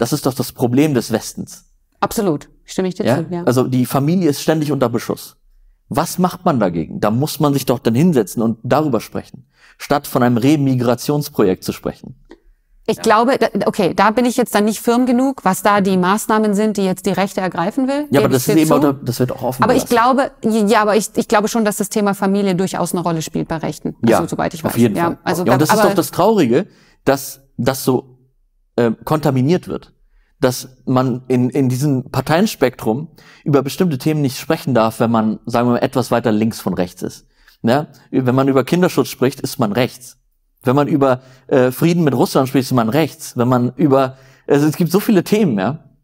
Das ist doch das Problem des Westens. Absolut, stimme ich dir Ja? zu. Ja. Also die Familie ist ständig unter Beschuss. Was macht man dagegen? Da muss man sich doch dann hinsetzen und darüber sprechen, statt von einem Remigrationsprojekt zu sprechen. Ich glaube, da- okay, da bin ich jetzt dann nicht firm genug, was da die Maßnahmen sind, die jetzt die Rechte ergreifen will. Ja, aber ich das ist eben auch, da- das wird auch offen Aber ich glaube, ja, aber ich, ich glaube schon, dass das Thema Familie durchaus eine Rolle spielt bei Rechten. ja, also, soweit ich weiß. auf jeden ja, Fall. Also, ja, und da- das ist aber, doch das Traurige, dass das so äh, kontaminiert wird, dass man in, in diesem Parteienspektrum über bestimmte Themen nicht sprechen darf, wenn man, sagen wir mal, etwas weiter links von rechts ist. Ja? Wenn man über Kinderschutz spricht, ist man rechts. Wenn man über äh, Frieden mit Russland spricht, ist man rechts. Wenn man über, also es gibt so viele Themen, ja,